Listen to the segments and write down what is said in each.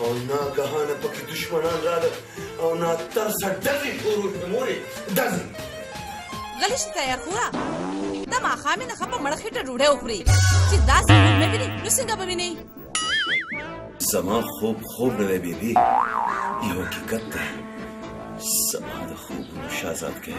او ناګهانه پکې دشمنان راغلل او ناترسه ډزې شروع شوې مورې ډزې غلی شي تیار خوره د ماښامې نه خپه مړه خېټه ډوډۍ وخوري چې داسې خوب نه ویني نو څنګه به ویني زما خوب خوب نه دی بیبي یو حقیقت دی زما د خوبونو شازادګۍ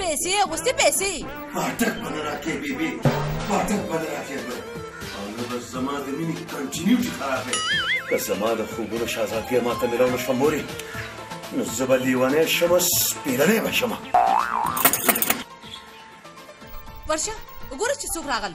پیسې یې غوستې پیسې یې پاټک به نه راکې بې بې پاټک به نه راکې بل او نه به زما د مینې کنټینیوټي خرابه که زما د خوبونو شازادګۍ ما ته میلاو نه شوه مورې نو زه به لیونی شم سپېرلی به شم ورشه وګوره چې څوک راغل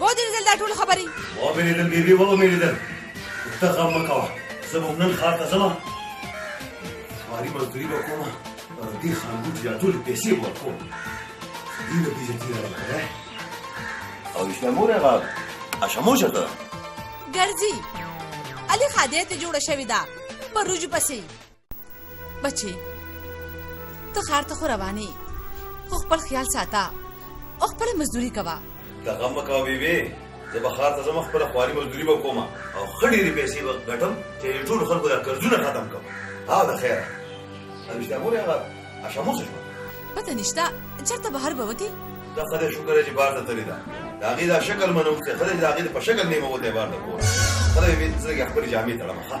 ولیدل دا ټول خبرې ولیدل بیبي ولیدل ته غم مه کوه زه به نن ښار ته ځم خواري مزدوري به کوم دې خانګوټ یا ټولې پیسې به ورکوم دې له دې جتي راغلی او اشتمور هغه اشمو چېرته ګرځي علي خادیه ته جوړه شوې ده په روج پسې بچي ته خار ته خو رواني خو خپل خیال ساته او خپل مزدوري کوا ته غم وکاو بي بي زه به خار ته زما خپل خواري مزدوري به کوم او خړې لري پیسې به ګټم چې ټول خلکو دا قرضونه ختم کوم ها د خیر همیشه مور هغه اشموس شو پته نشته چرته بهر به وتی دا خدای شکر چې بار ته تللی دا دا غي دا شکل منو چې خدای دا غي په شکل نیمه وته بار ته کوه خدای دې زه خپل جامې تړم ها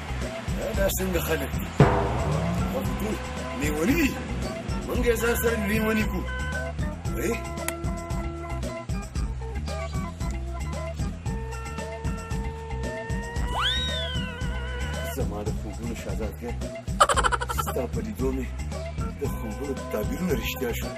دا څنګه خلک دي ټول لیوني دي مونږ یې ځان سره لیوني کړو زما د خوبونو شهزادګۍ ستا په لیدو مې د خوبونو تعبیرونه رښتیا شول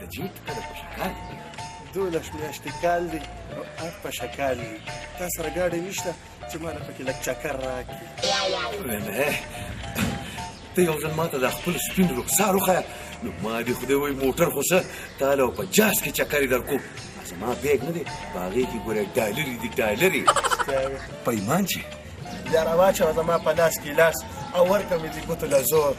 د جیت کله په شکال دي دولس میاشتې کال دي او اب په شکال دي تا سره ګاډی نشته چې ما له پکې لږ چکر راکړي ته یو ځل ماته دا خپل سپین رخسار وښیه نو ما دې خدای وایي موټر خو څه تا له په جاز کې چکرې در کوم زما بیګ نه دی په هغې کې ګوره ډالري دي ډالري پیمان چې بیا راواچوه زما په لاس کې لاس او ورکړه مې دې ګوتو له زور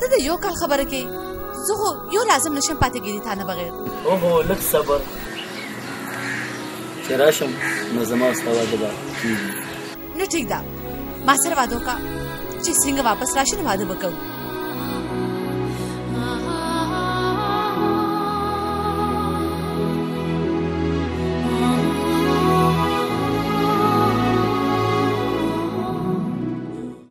ته د یو کال خبره کې زه خو یو لازم نشم پاتې ګیری تا نه بغیر اوهو لږ صبر چې راشم نو زما ستا واده به نو ټیک ده ما سره واده وکړه چې څنګه واپس راشي نو واده به کوو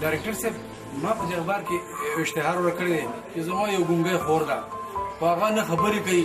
ډایرکټر صاحب ما په دې اخبار کې اشتهار ورکړی دی چې زما یو ګونګی خور ده خو هغه نه خبرې کوي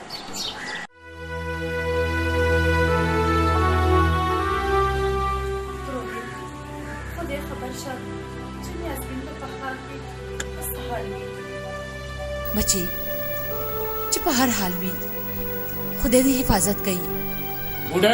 بچي چې په هر حال وي خدای دې حفاظت کوي بوډه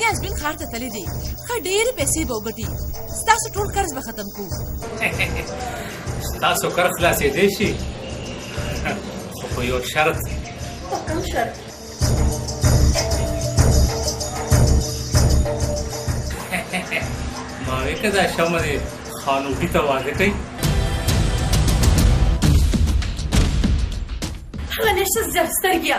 نیازبین ښار ته تللی دی ښه ډېرې پیسې به وګټي ستاسو ټول قرض به ختم کړو ستاسو قرض خلاصېدی شي خو په یو شرط په کوم شرط ما وې که دا شمه دې خانوټي ته واده کوي هغه نشه زر سترګیا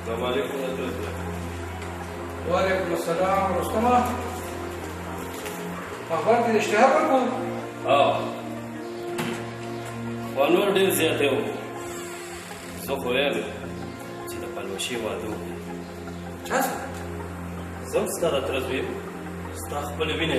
سلام علیکم نظر صاحب وعلیکم السلام رستم اخبار کې اشتها ورکو ها ونور ډیر زیات یو زه خو یم چې د پلوشي واده وکړم چا سره زه ستا د تره زوی ستا خپله وینه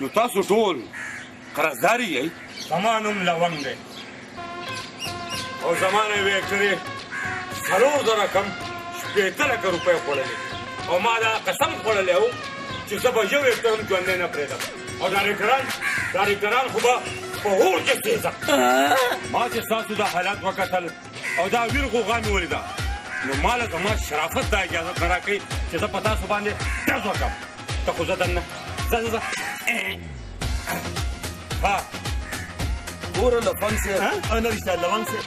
نو تاسو ټول قرضدار یئ زما نوم لونګ دی او زما نه ویې کړې څلور د رقم شپېته لکه روپۍ خوړلې او ما دا قسم خوړلی و چې زه به یو هېټر هم ژوندی نه پرېږدم او ډایرکټران ډایرکټران خو به په اور کې کېږم ما چې ستاسو دا حالت وکتل او دا ویر غوغا مې ولیده نو ما له زما شرافت دا اجازه نه راکوي چې زه په تاسو باندې ډز وکړم ته خو زه دننه ځه ځه ځه ها ګوره لفنګ صاحب ها نه رښتیا لفنګ صاحب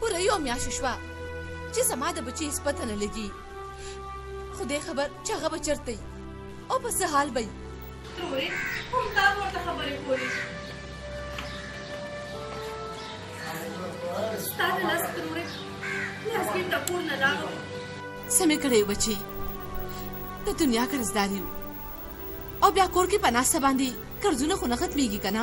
پوره یو میاشت شوه چې زما د بچي هیڅ پته نه لګي خدای خبر چې هغه به چېرته وي او په څه حال به وي ترورې همدا به ورته خبرې کولې ستا د لاس ترورې لاس یې ټکور نه لاړو څه مې کړی بچي د دنیا قرضدار یو او بیا کور کې په ناسته باندې قرضونه خو نه ختمېږي که نه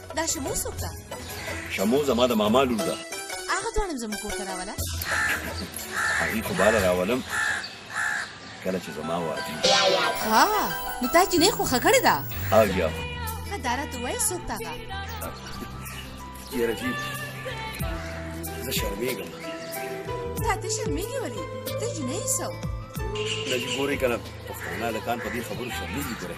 دا شمو څوک ده شمو زما د ماما لور ده هغه ځوانم زموږ کور ته راوله هغې خو باله راولم کله چې زما واده ها نو تا چې نه خوښه کړې ده او یا ښه داره ته وایي څوک ده هغه یاره جي زه شرمېږم تا ته شرمېږې ولې ته جینۍ څه نه جي ګورې که نه پښتانه هلکان په دې خبرو شرمېږي ګورې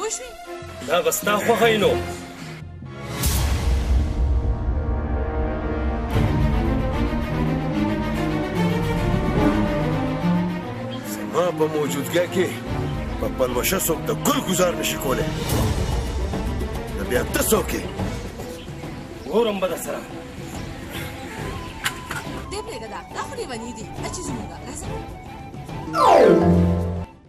وشي دا به ستا خوښه وي نو زما په موجودګۍ کې په پلوشه څوک د ګل ګزار نشي کولی نو بیا ته څوک یې ګورم به درسره دې پرېږده دا خو لیوني دي چې زموږ راځه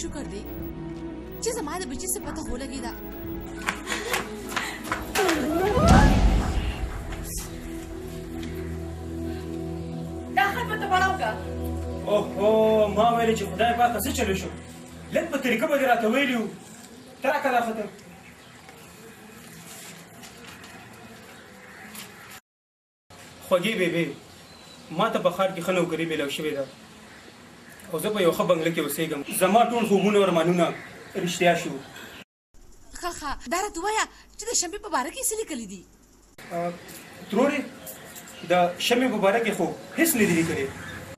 شکر دی چې زما د بچی څه پته ولګی دا دا خر په ته بړاو کا اوهو ما ویل چې خدای پاک څه چلو شو لږ په طریقه به راته ویلو تر کله ختم خوږې بېبې، ما ته په ښار کې ښه نوکري مېلاو شوې ده او زه په یوه ښه بنګله کې اوسېږم. زما ټول خوبونه او ارمانونه رښتیا شو. ښه ښه، دا راته ووایه چې د شمعې په باره کې یې څه لیکلي دي؟ ترورې، د شمعې په باره کې خو هېڅ نه دي لیکلي.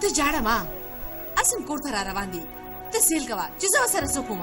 ته جاړه ما اسم کور ته را روان دي ته سیل کوه چې زه سره څه کوم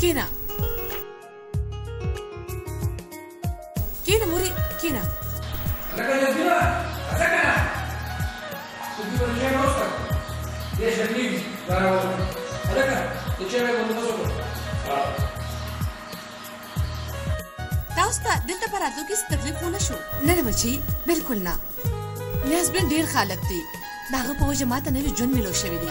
کینا کینا موري کینا لکه د دنیا څه کنه چې د ورځې نو څه دې شرمې راوړل هلکه د چا به موږ څه کوو تاسو ته دلته پر راتلو کې تکلیف ونه شو نه نه بچي بالکل نه یاسبین ډیر خالق دی داغه په وجه ماته نوی ژوند ملو شوی دی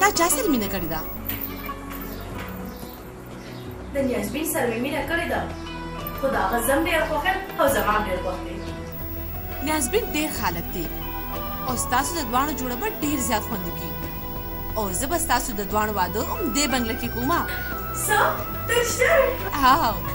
تا چا سره مینه کړې ده د نیازبین سره مې مینه کړې ده خو د هغه زم ډېر خوښ یم او زما هم ډېر خوښ دی نیازبین ډېر خالق دی او ستاسو د دواړو جوړه به ډېر زیات خوند وکړي او زه به ستاسو د دواړو واده هم دې بنګله کې کوم څه ته رښتیا وایې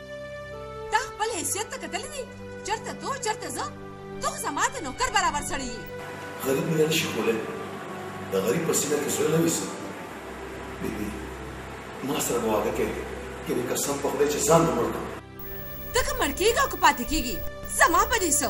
تا خپل حیثیت ته کتلی دی چرته تو چرته زه ته خو زما د نوکر برابر سړی یې غریب مینه نشي کولی د غریب په سینه کې زړه نه وي بیبي ما سره به واده کوي که مې قسم په خدای چې ځان به مړ کړم ته که مړ کېږي او که پاتې کېږي زما به دې څه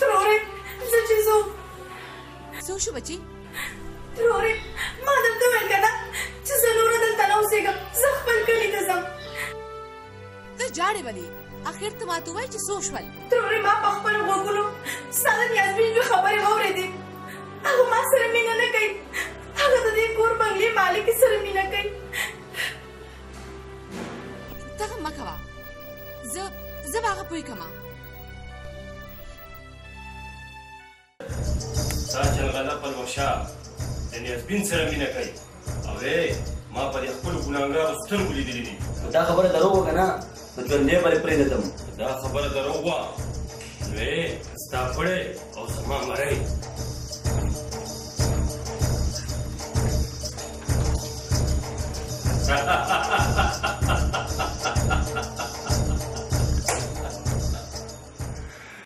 تروره زه چې زو څو شو بچي تروره ما درته ویل کنه چې زه نور دلته نه اوسېږم زه خپل کلي ته ځم ته جاړې ولې اخر ته ماته وای چې څو شول تروره ما په خپل غوګونو ساده یاسمین په خبرې وورې دي هغه ما سره مینه نه کوي هغه د دې کور بنگلې مالک سره مینه کوي ته غم مه کوه زه زه به هغه پوه کړم دا جلغله پلوشه د نیازبین سره مینه کوي او ما په دې خپلو ګناهګارو سترګو لیدلي دي دا خبره دروغ که نه نو ژوندې به پرې نه دم دا خبره دروغ وه نو ستا پړی او زما مړی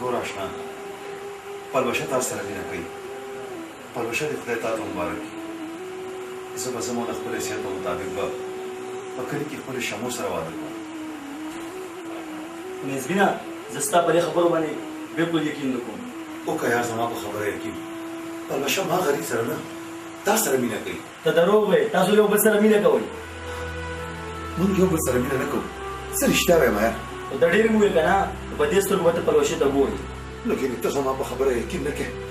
ګور آشنا پلوشه تاسو سره مینه کوي پلوشه دې خدای تاسو مبارک زه به زموږ د خپل سیاست مطابق به په کلي کې خپل شمو سره واده کوم نزبینا زه ستا په خبرو باندې بالکل یقین نه کوم او که یار زما په خبره یقین پلوشه ما غریب سره نه تا سره مینه کوي ته دروغ وې تاسو له بل سره مینه کوئ مونږ یو بل سره مینه نه کوو څه رښتیا وایم یار د ډېر مو که نه په دې سترګو به ته پلوشې ته ګورې لکه ته زما په خبره یقین نه کوې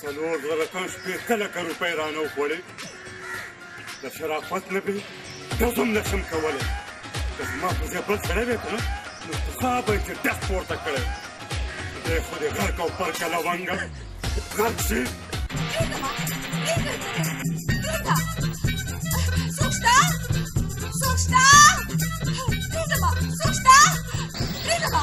څلور زره کم شپېته لکه روپۍ رانه وخوړې د شرافت نه بې ډز هم نشم کولی که زما په ځای بل سړی وی که نه نو پخوا به یې چې ډز پورته کړی دی خو دې غرک او پرک لونګه غرک شي څوک شته څوک شته پرېږده ما څوک شته پرېږده ما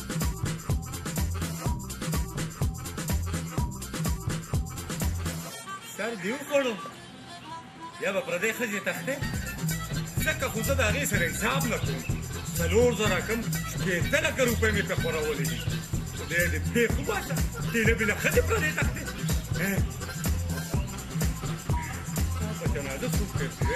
سر دیو کړو یا به پردې خځې تخته ځکه خو زه د هغې سره حساب نه کوم څلور زره کم شپېته لکه روپۍ مې پرې خورولې دي خدای دې پرې وباسه هیله بله ښځې پردې تخته په جنازه څوک پرېږدي